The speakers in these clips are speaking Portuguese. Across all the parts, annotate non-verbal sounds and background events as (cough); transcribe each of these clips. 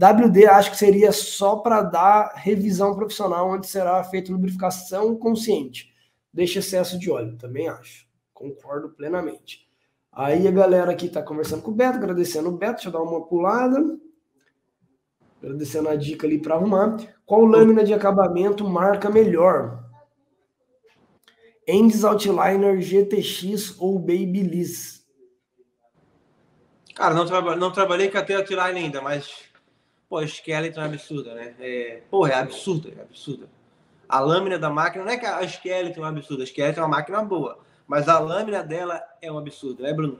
WD acho que seria só para dar revisão profissional, onde será feita lubrificação consciente. Deixa excesso de óleo, também acho. Concordo plenamente. Aí a galera aqui está conversando com o Beto, agradecendo o Beto, deixa eu dar uma pulada. Agradecendo a dica ali para arrumar. Qual lâmina de acabamento marca melhor? Endes Outliner GTX ou Babyliss? Cara, não, traba não trabalhei com a Outliner ainda, mas pô, Skeleton é absurda, né? É, porra, é absurda, é absurda. A lâmina da máquina, não é que a Skeleton é absurda, a Skeleton é uma máquina boa, mas a lâmina dela é um absurdo, né, Bruno?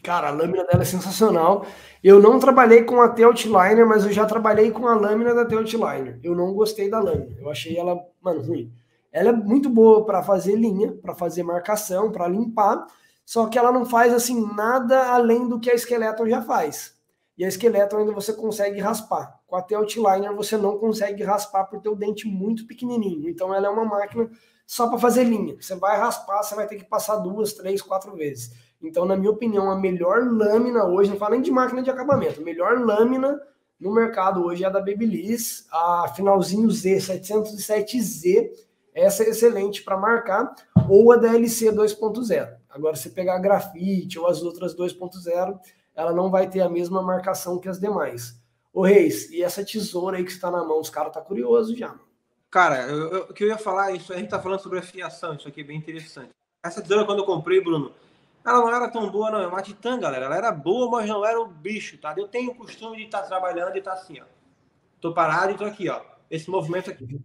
Cara, a lâmina dela é sensacional. Eu não trabalhei com a T-Outliner, mas eu já trabalhei com a lâmina da T-Outliner. Eu não gostei da lâmina. Eu achei ela, mano, ruim. Ela é muito boa para fazer linha, para fazer marcação, para limpar, só que ela não faz assim nada além do que a Skeleton já faz. E a Skeleton ainda você consegue raspar. Com a T-Outliner você não consegue raspar por ter o dente muito pequenininho. Então ela é uma máquina só para fazer linha. Você vai raspar, você vai ter que passar duas, três, quatro vezes. Então, na minha opinião, a melhor lâmina hoje, não falo nem de máquina de acabamento, a melhor lâmina no mercado hoje é a da Babyliss, a finalzinho Z, 707Z, essa é excelente para marcar, ou a da LC 2.0. Agora, se pegar a grafite ou as outras 2.0, ela não vai ter a mesma marcação que as demais. Ô Reis, e essa tesoura aí que está na mão, os caras tá curioso já. Cara, o que eu ia falar, isso a gente tá falando sobre a fiação, isso aqui é bem interessante. Essa tesoura, quando eu comprei, Bruno, ela não era tão boa, não. É uma titã, galera. Ela era boa, mas não era o bicho, tá? Eu tenho o costume de estar tá trabalhando e estar tá assim, ó. Tô parado e tô aqui, ó. Esse movimento aqui.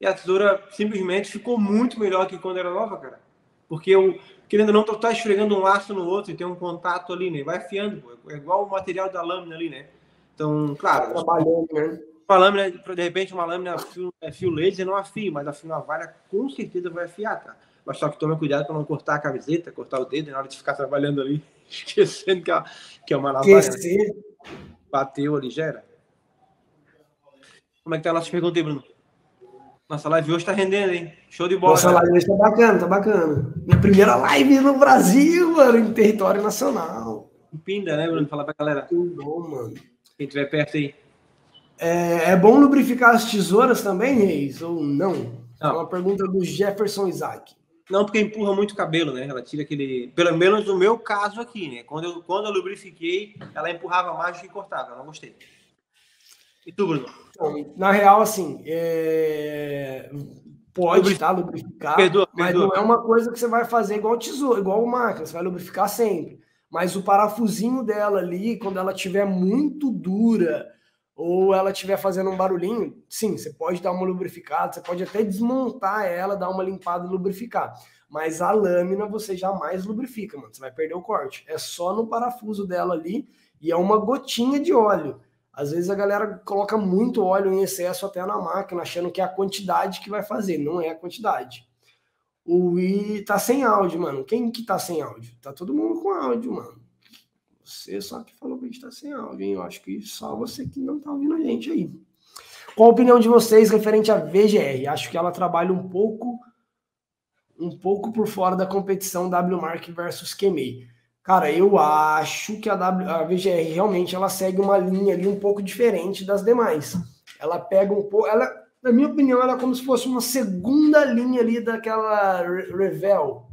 E a tesoura simplesmente ficou muito melhor que quando era nova, cara. Porque eu, querendo ou não, tô tá esfregando um laço no outro e tem um contato ali, né? Vai afiando, pô. É igual o material da lâmina ali, né? Então, claro. Trabalhando, né? Uma lâmina, de repente, uma lâmina fio, é, fio laser não afia, mas a fio navalha com certeza vai afiar, tá? mas só que tome cuidado para não cortar a camiseta, cortar o dedo na hora de ficar trabalhando ali, (laughs) esquecendo que é, que é uma navalha. Né? Bateu ali, gera. Como é que tá a nossa pergunta aí, Bruno? Nossa live hoje tá rendendo, hein? Show de bola. Nossa cara. live hoje tá bacana, tá bacana. Minha primeira live no Brasil, mano, em território nacional. Pinda, né, Bruno? Fala pra galera. Muito bom, mano. Quem tiver perto aí. É, é bom lubrificar as tesouras também, Reis? Ou não? não. É uma pergunta do Jefferson Isaac. Não, porque empurra muito o cabelo, né? Ela tira aquele. Pelo menos no meu caso aqui, né? Quando eu, quando eu lubrifiquei, ela empurrava mais do que cortava. Eu não gostei. E tu, Bruno? Então, na real, assim, é... pode estar tá, lubrificar, perdoa, mas perdoa. não é uma coisa que você vai fazer igual tesouro, igual máquina, você vai lubrificar sempre. Mas o parafusinho dela ali, quando ela tiver muito dura, ou ela estiver fazendo um barulhinho, sim, você pode dar uma lubrificada, você pode até desmontar ela, dar uma limpada e lubrificar. Mas a lâmina você jamais lubrifica, mano. Você vai perder o corte. É só no parafuso dela ali e é uma gotinha de óleo. Às vezes a galera coloca muito óleo em excesso até na máquina, achando que é a quantidade que vai fazer. Não é a quantidade. O Wii tá sem áudio, mano. Quem que tá sem áudio? Tá todo mundo com áudio, mano. Você só que falou que a gente está sem áudio, hein? Eu acho que só você que não está ouvindo a gente aí. Qual a opinião de vocês referente à VGR? Acho que ela trabalha um pouco um pouco por fora da competição WMark versus QMEI. Cara, eu acho que a, w, a VGR realmente ela segue uma linha ali um pouco diferente das demais. Ela pega um pouco, ela, na minha opinião, ela é como se fosse uma segunda linha ali daquela Revel,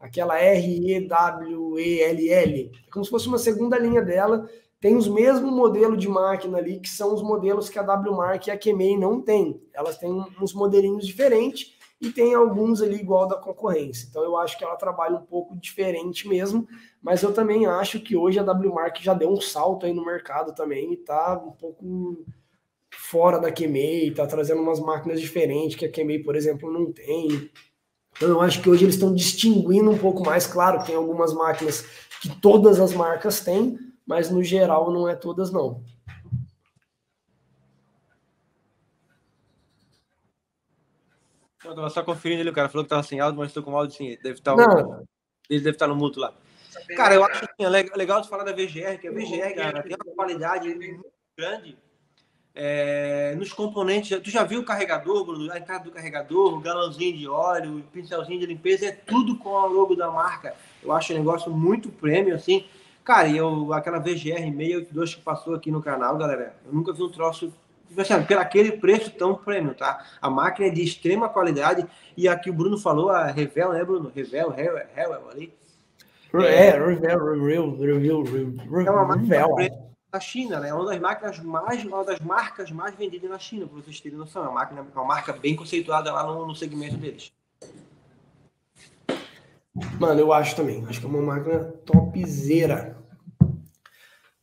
aquela R-E-W-E-L-L, é como se fosse uma segunda linha dela, tem os mesmos modelos de máquina ali, que são os modelos que a WMark e a Kemei não tem. Elas têm uns modelinhos diferentes e tem alguns ali igual da concorrência. Então eu acho que ela trabalha um pouco diferente mesmo, mas eu também acho que hoje a WMark já deu um salto aí no mercado também e tá um pouco fora da Kemei, tá trazendo umas máquinas diferentes que a Kemei, por exemplo, não tem. Então, eu acho que hoje eles estão distinguindo um pouco mais. Claro, tem algumas máquinas que todas as marcas têm, mas no geral não é todas, não. Eu tava só conferindo ali, o cara falou que tava sem áudio, mas estou com áudio sim. Deve estar, não. ele deve estar no mudo lá. Cara, eu acho assim, é legal de falar da VGR, que a VGR, cara, tem uma qualidade muito grande é, nos componentes, tu já viu o carregador, Bruno? A entrada do carregador, o galãozinho de óleo, o pincelzinho de limpeza, é tudo com o logo da marca. Eu acho um negócio muito premium, assim. Cara, e eu, aquela VGR 682 que passou aqui no canal, galera, eu nunca vi um troço assim, pelo aquele preço tão prêmio, tá? A máquina é de extrema qualidade e aqui o Bruno falou, a Revel, né, Bruno? Revel, Revel, Revel ali. É, Revel, Revel, Revel, Revel. É uma máquina da China, né? É uma das máquinas mais, uma das marcas mais vendidas na China, para vocês terem noção. É uma, máquina, uma marca bem conceituada lá no, no segmento deles. Mano, eu acho também. Acho que é uma máquina topzera.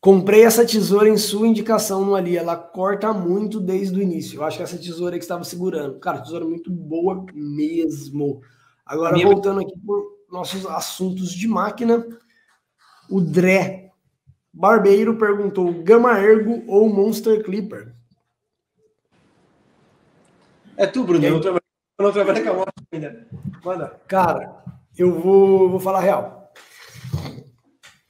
Comprei essa tesoura em sua indicação no ali. Ela corta muito desde o início. Eu acho que essa tesoura que estava segurando. Cara, tesoura muito boa mesmo. Agora, minha... voltando aqui para nossos assuntos de máquina. O Dré Barbeiro perguntou: Gama Ergo ou Monster Clipper? É tu, Bruno. Eu não trabalho com a moto ainda. Manda. Cara, eu vou, vou falar real.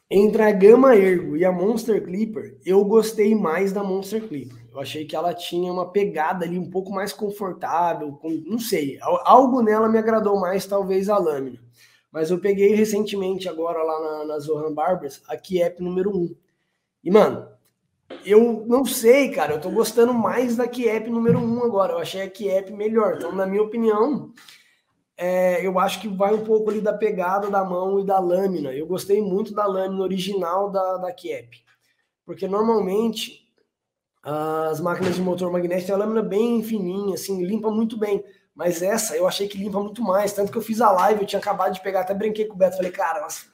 Entre a Gama Ergo e a Monster Clipper, eu gostei mais da Monster Clipper. Eu achei que ela tinha uma pegada ali um pouco mais confortável, com, não sei, algo nela me agradou mais, talvez a lâmina. Mas eu peguei recentemente agora lá na, na Zohan Barbers a Kiep número 1. E, mano, eu não sei, cara, eu tô gostando mais da Kiep número 1 agora. Eu achei a Kiep melhor. Então, na minha opinião, é, eu acho que vai um pouco ali da pegada da mão e da lâmina. Eu gostei muito da lâmina original da, da Kiep, porque normalmente as máquinas de motor magnético têm a lâmina bem fininha, assim, limpa muito bem. Mas essa eu achei que limpa muito mais. Tanto que eu fiz a live, eu tinha acabado de pegar, até brinquei com o Beto. Falei, cara, nossa,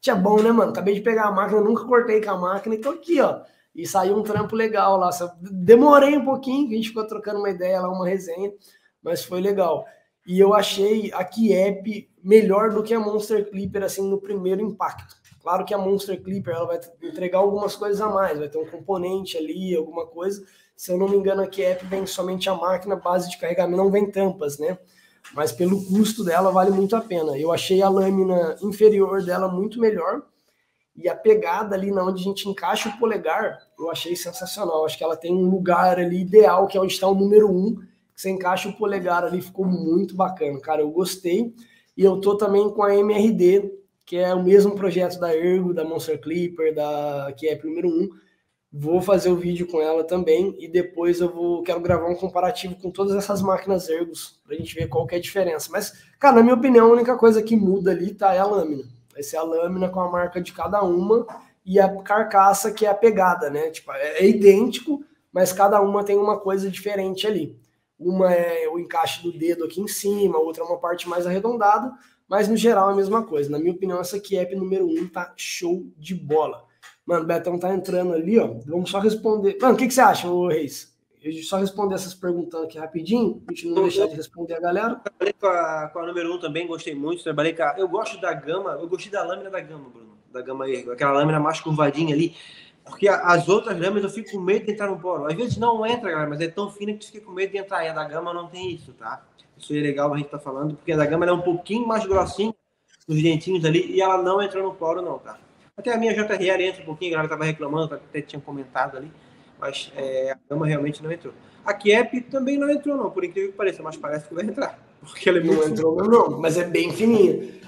tinha bom, né, mano? Acabei de pegar a máquina, nunca cortei com a máquina e tô aqui, ó. E saiu um trampo legal lá. Demorei um pouquinho, a gente ficou trocando uma ideia lá, uma resenha, mas foi legal. E eu achei a Kiep melhor do que a Monster Clipper, assim, no primeiro impacto. Claro que a Monster Clipper ela vai entregar algumas coisas a mais, vai ter um componente ali, alguma coisa. Se eu não me engano, a Kiep vem somente a máquina, base de carregamento, não vem tampas, né? Mas pelo custo dela vale muito a pena. Eu achei a lâmina inferior dela muito melhor. E a pegada ali na onde a gente encaixa o polegar, eu achei sensacional. Acho que ela tem um lugar ali ideal, que é onde está o número 1, um, você encaixa o polegar ali, ficou muito bacana, cara. Eu gostei. E eu tô também com a MRD, que é o mesmo projeto da Ergo, da Monster Clipper, da que é número 1. Vou fazer o vídeo com ela também e depois eu vou quero gravar um comparativo com todas essas máquinas Ergos pra gente ver qual que é a diferença. Mas, cara, na minha opinião, a única coisa que muda ali tá é a lâmina. Vai ser a lâmina com a marca de cada uma e a carcaça que é a pegada, né? Tipo, é, é idêntico, mas cada uma tem uma coisa diferente ali. Uma é o encaixe do dedo aqui em cima, outra é uma parte mais arredondada, mas no geral é a mesma coisa. Na minha opinião, essa Kiep número 1 um tá show de bola. Mano, o Betão tá entrando ali, ó. Vamos só responder. Mano, o que, que você acha, ô Reis? Eu só responder essas perguntas aqui rapidinho, a gente não deixar de responder a galera. Trabalhei com a, com a número 1 um também, gostei muito. Trabalhei com a, Eu gosto da gama, eu gostei da lâmina da gama, Bruno. Da gama ergo, aquela lâmina mais curvadinha ali. Porque as outras lâminas eu fico com medo de entrar no poro. Às vezes não entra, galera, mas é tão fina que tu fica com medo de entrar. E a da gama não tem isso, tá? Isso é legal a gente tá falando, porque a da gama é um pouquinho mais grossinha nos dentinhos ali e ela não entrou no poro, não, tá? Até a minha JRL entra um pouquinho, a galera tava reclamando, até tinha comentado ali, mas é, a gama realmente não entrou. A Kiep também não entrou, não, por incrível que pareça, mas parece que vai entrar. (laughs) Porque ela é não entrou, não, não, mas é bem fininha.